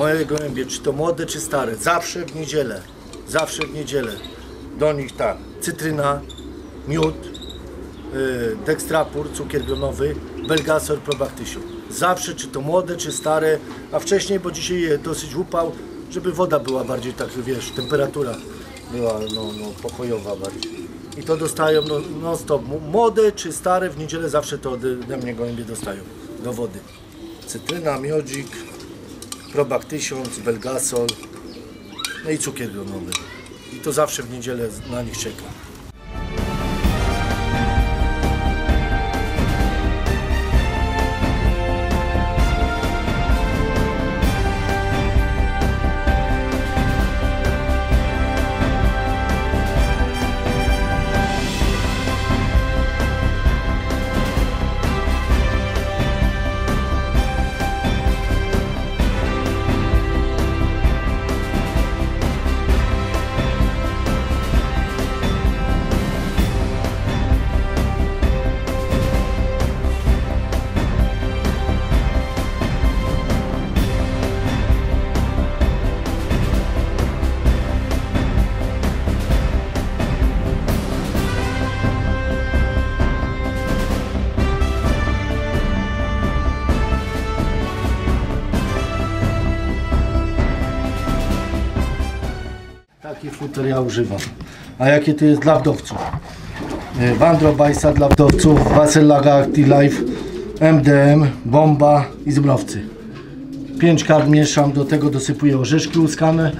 moje gołębie, czy to młode, czy stare, zawsze w niedzielę, zawsze w niedzielę. Do nich tak, cytryna, miód, yy, dextrapur, cukier gronowy, belgasor, probaktysium. Zawsze, czy to młode, czy stare, a wcześniej, bo dzisiaj dosyć upał, żeby woda była bardziej tak, wiesz, temperatura była no, no, pokojowa bardziej. I to dostają no, non stop. Młode czy stare w niedzielę zawsze to ode mnie gołębie dostają do wody. Cytryna, miodzik, probak 1000, belgasol, no i cukier gronowy. I to zawsze w niedzielę na nich czeka. Futer ja używam. A jakie to jest dla wdowców? E, Wandrobajsa dla wdowców, Wasellaga Acti-Life, MDM, Bomba i Zbrowcy. Pięć karm mieszam, do tego dosypuję orzeszki łuskane,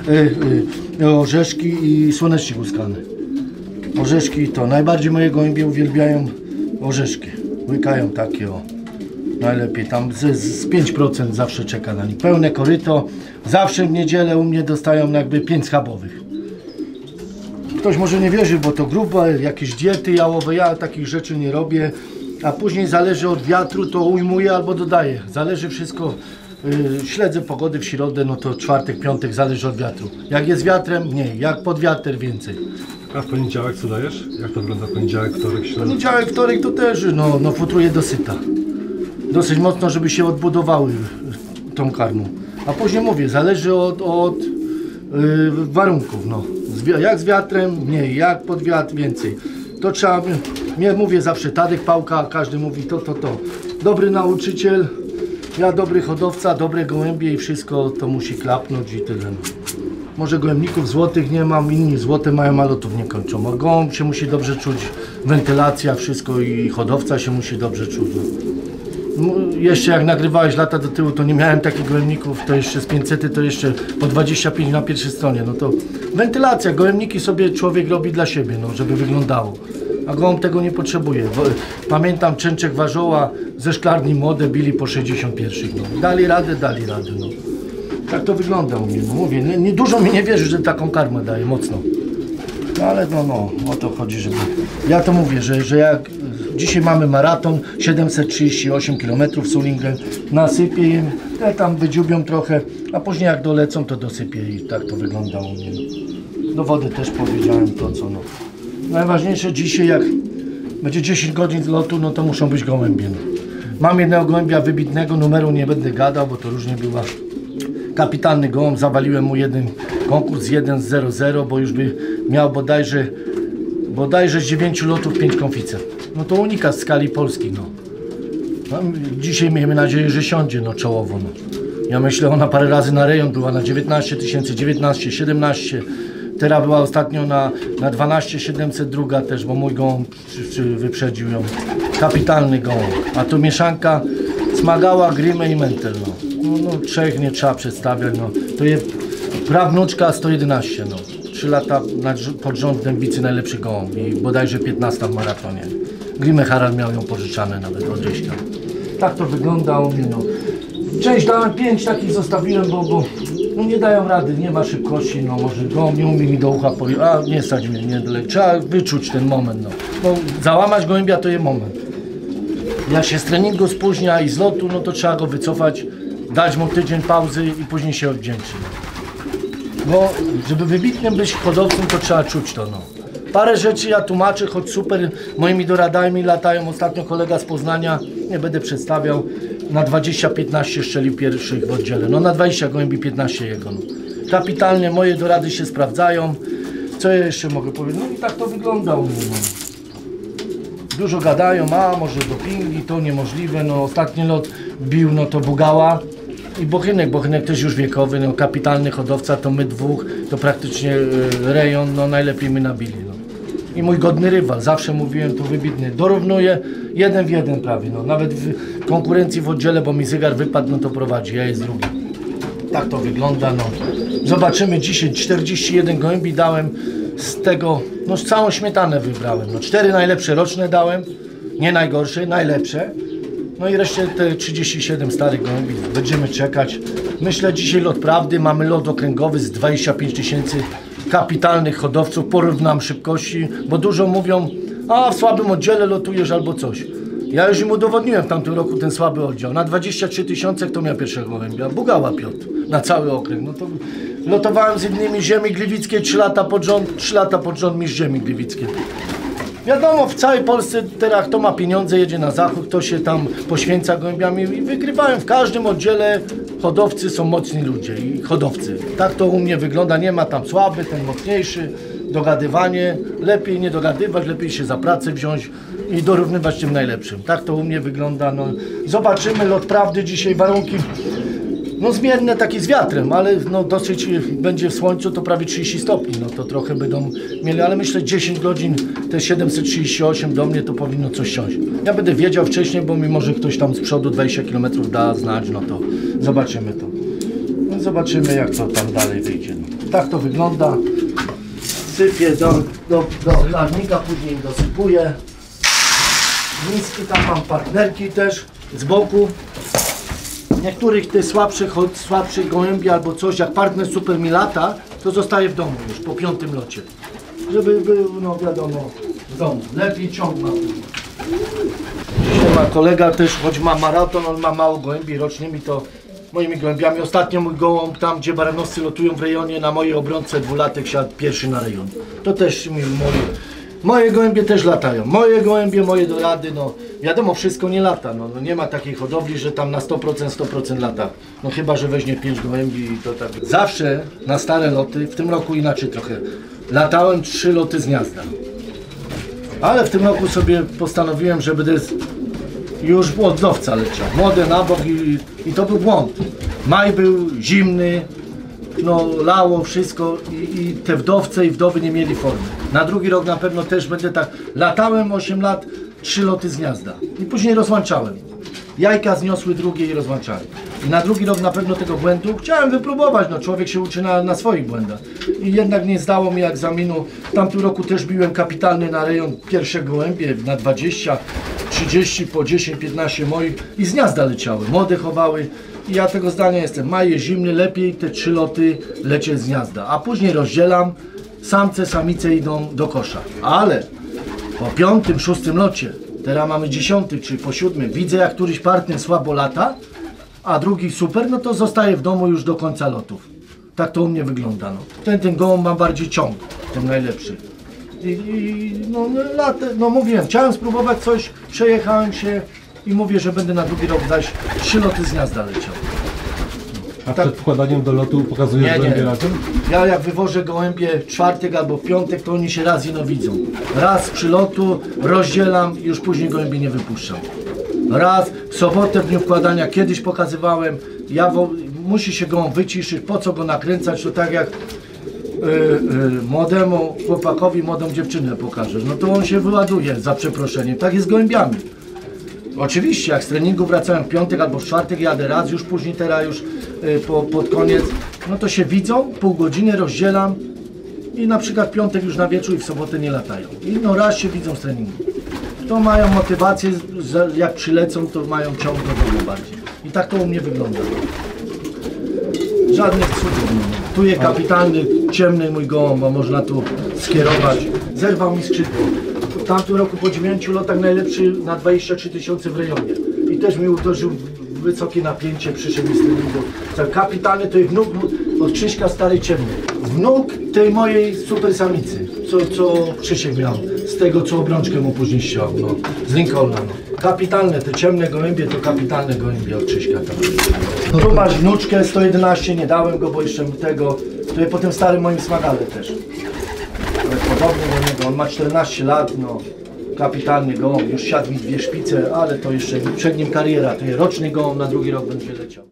e, e, orzeszki i słonecznik łuskany. Orzeszki to najbardziej moje gołębie uwielbiają orzeszki. Łykają takie o. Najlepiej tam z, z 5% zawsze czeka na nich. Pełne koryto. Zawsze w niedzielę u mnie dostają jakby 5 schabowych. Ktoś może nie wierzy, bo to grube, jakieś diety jałowe, ja takich rzeczy nie robię. A później zależy od wiatru, to ujmuję albo dodaję. Zależy wszystko, yy, śledzę pogody w środę, no to czwartek, piątek, zależy od wiatru. Jak jest wiatrem, mniej, jak pod wiatr, więcej. A w poniedziałek co dajesz? Jak to wygląda poniedziałek, wtorek, środa? Poniedziałek, wtorek to też, no, no futruję dosyta. Dosyć mocno, żeby się odbudowały tą karmą. A później mówię, zależy od, od yy, warunków, no. Jak z wiatrem, mniej, jak pod wiatr, więcej. To trzeba, nie mówię zawsze Tadek Pałka, każdy mówi to, to, to. Dobry nauczyciel, ja dobry hodowca, dobre gołębie i wszystko to musi klapnąć i tyle. No. Może gołębników złotych nie mam, inni złote mają, a lotów nie kończą. A gołąb się musi dobrze czuć, wentylacja, wszystko i hodowca się musi dobrze czuć. No. Jeszcze jak nagrywałeś lata do tyłu, to nie miałem takich gołębników, to jeszcze z 500 to jeszcze po 25 na pierwszej stronie. No to wentylacja, gołębniki sobie człowiek robi dla siebie, no, żeby wyglądało. A gołąb tego nie potrzebuje. Wo- Pamiętam Częczek Warzoła ze szklarni młode bili po 61. No. Dali radę, dali radę. No. Tak to wygląda u mnie. No, mówię, nie, nie, dużo mi nie wierzy, że taką karmę daje mocno. No ale no, no, o to chodzi, żeby... Ja to mówię, że, że jak dzisiaj mamy maraton, 738 km Sulingen, nasypię im, te tam wydziubią trochę, a później jak dolecą, to dosypię i tak to wygląda u mnie. No. Do wody też powiedziałem to, co no. Najważniejsze dzisiaj, jak będzie 10 godzin z lotu, no to muszą być gołębie. No. Mam jednego gołębia wybitnego, numeru nie będę gadał, bo to różnie bywa kapitalny gołąb, zawaliłem mu jeden konkurs 1 z 0-0, bo już by miał bodajże, bodajże z 9 lotów 5 konficer. No to unikat w skali Polski, no. No. Dzisiaj miejmy nadzieję, że siądzie, no czołowo, no. Ja myślę, ona parę razy na rejon była na 19 tysięcy, 19, 17. Teraz była ostatnio na, na 12 700 druga też, bo mój gołąb czy, czy wyprzedził ją. Kapitalny gołąb. A to mieszanka smagała, grymę i mentel, no. No, no trzech nie trzeba przedstawiać, no. To jest prawnuczka 111, no. Trzy lata pod rząd Dębicy najlepszy gołąb i bodajże 15 w maratonie. Grimę Harald miał ją pożyczane nawet od Ryśka. Tak to wygląda u no. Część dałem, pięć takich zostawiłem, bo, bo no nie dają rady, nie ma szybkości, no może gołąb nie umie mi do ucha powiedzieć, a nie stać mnie, nie dalej. Trzeba wyczuć ten moment, no. Bo załamać gołębia to jest moment. Jak się z treningu spóźnia i z lotu, no to trzeba go wycofać, dać mu tydzień pauzy i później się odwdzięczy. Bo żeby wybitnym być hodowcą, to trzeba czuć to. No. Parę rzeczy ja tłumaczę, choć super moimi doradami latają. Ostatnio kolega z Poznania, nie będę przedstawiał, na 20-15 strzelił pierwszych w oddziale. No na 20 gołębi 15 jego. No. Kapitalnie moje dorady się sprawdzają. Co ja jeszcze mogę powiedzieć? No i tak to wygląda u mnie. No. Dużo gadają, a może dopingi, to niemożliwe. No ostatni lot bił, no to Bugała i Bochynek. Bochynek też już wiekowy, no kapitalny hodowca, to my dwóch, to praktycznie e, rejon, no najlepiej my nabili. I mój godny rywal, zawsze mówiłem, to wybitny, dorównuje jeden w jeden prawie, no. Nawet w konkurencji w oddziale, bo mi zegar wypadł, no to prowadzi, ja jest drugi. Tak to wygląda, no. Zobaczymy dzisiaj 41 gołębi dałem z tego, no całą śmietanę wybrałem. No cztery najlepsze roczne dałem, nie najgorsze, najlepsze. No i resztę te 37 starych gołębi będziemy czekać. Myślę dzisiaj lot prawdy, mamy lot okręgowy z 25 tysięcy kapitalnych hodowców, porównam szybkości, bo dużo mówią, a w słabym oddziale lotujesz albo coś. Ja już im udowodniłem w tamtym roku ten słaby oddział. Na 23 tysiące kto miał pierwszego gołębia? Bugała Piotr. Na cały okręg. No to lotowałem z innymi ziemi gliwickiej 3 lata pod rząd, 3 lata pod rząd mi z ziemi gliwickiej. Wiadomo, w całej Polsce teraz kto ma pieniądze, jedzie na zachód, kto się tam poświęca gołębiami i wygrywałem w każdym oddziale. Hodowcy są mocni ludzie i hodowcy. Tak to u mnie wygląda, nie ma tam słaby, ten mocniejszy, dogadywanie. Lepiej nie dogadywać, lepiej się za pracę wziąć i dorównywać tym najlepszym. Tak to u mnie wygląda. No, zobaczymy, lot prawdy dzisiaj, warunki no zmienne takie z wiatrem, ale no dosyć y, będzie w słońcu to prawie 30 stopni, no to trochę będą mieli, ale myślę 10 godzin, te 738 do mnie to powinno coś siąść. Ja będę wiedział wcześniej, bo mi może ktoś tam z przodu 20 km da znać, no to zobaczymy to. No zobaczymy jak to tam dalej wyjdzie. No. Tak to wygląda. Sypię do, do, do larnika, później dosypuję. Niski tam mam partnerki też z boku. Niektórych tych słabszych, słabszych gołębi albo coś, jak partner super mi lata, to zostaje w domu już po piątym locie. Żeby był, no wiadomo, w domu. Lepiej ciąg ma. Dzisiaj ma kolega też, choć ma maraton, on ma mało gołębi rocznie mi to moimi gołębiami. Ostatnio mój gołąb tam, gdzie baranowcy lotują w rejonie, na mojej obronce dwulatek siadł pierwszy na rejon. To też mi moje, moje gołębie też latają. Moje gołębie, moje dorady, no wiadomo, wszystko nie lata. No, no nie ma takiej hodowli, że tam na 100% 100% lata. No chyba, że weźmie 5 gołębi i to tak. Zawsze na stare loty, w tym roku inaczej trochę, latałem trzy loty z gniazda. Ale w tym roku sobie postanowiłem, że będę już młodowca leciał. Młody na bok i, i to był błąd. Maj był zimny, no lało wszystko i, i te wdowce i wdowy nie mieli formy. Na drugi rok na pewno też będę tak. Latałem 8 lat, trzy loty z gniazda i później rozłączałem. Jajka zniosły drugie i rozłączałem. I na drugi rok na pewno tego błędu chciałem wypróbować, no człowiek się uczy na, na swoich błędach. I jednak nie zdało mi egzaminu. W tamtym roku też biłem kapitalny na rejon pierwsze gołębie na 20, 30, po 10, 15 moich i z gniazda leciały, młode chowały. I ja tego zdania jestem, maj jest zimny, lepiej te trzy loty lecie z gniazda. A później rozdzielam, samce, samice idą do kosza. Ale po piątym, szóstym locie, teraz mamy dziesiąty czy po siódmym, widzę jak któryś partner słabo lata, a drugi super, no to zostaje w domu już do końca lotów. Tak to u mnie wygląda. No. Ten, ten gołąb ma bardziej ciąg, ten najlepszy. I, i no, no, lat, no mówiłem, chciałem spróbować coś, przejechałem się i mówię, że będę na drugi rok zaś trzy loty z gniazda leciał. A przed wkładaniem do lotu pokazujesz Nie, gołębie nie. razem? Ja jak wywożę gołębie w czwartek albo w piątek, to oni się raz ino widzą. Raz z przylotu rozdzielam i już później gołębi nie wypuszczam. Raz w sobotę w dniu wkładania kiedyś pokazywałem, ja wo, musi się gołąb wyciszyć, po co go nakręcać, to tak jak młodemu chłopakowi młodą dziewczynę pokażesz, no to on się wyładuje za przeproszeniem. Tak jest z gołębiami. Oczywiście, jak z treningu wracałem w piątek albo w czwartek, jadę raz, już później teraz już y, po, pod koniec, no to się widzą, pół godziny rozdzielam i na przykład w piątek już na wieczór i w sobotę nie latają. I no raz się widzą z treningu. To mają motywację, jak przylecą, to mają ciąg do bardziej. I tak to u mnie wygląda. Żadnych cudów. nie ma. Tu jest kapitalny, ciemny mój gołąb, bo można tu skierować. Zerwał mi skrzydło. W tamtym roku po 9 lotach najlepszy na 23 tysiące w rejonie. I też mi uderzył wysokie napięcie, przyszedł mi z treningu. Tak, Kapitalny to jest wnuk od Krzyśka Starej Ciemnej. Wnuk tej mojej super samicy, co, co Krzysiek miał. Z tego, co obrączkę mu później ściął, no. Z Lincolna, no. kapitalne, te ciemne gołębie to kapitalne gołębie od Krzyśka. Tam. Tu masz wnuczkę 111, nie dałem go, bo jeszcze tego, tutaj po tym starym moim smagale też. Ale Podobny do niego, on ma 14 lat, no kapitalny gołąb, już siadł mi dwie szpice, ale to jeszcze przed nim kariera, to jest roczny gołąb, na drugi rok będzie leciał.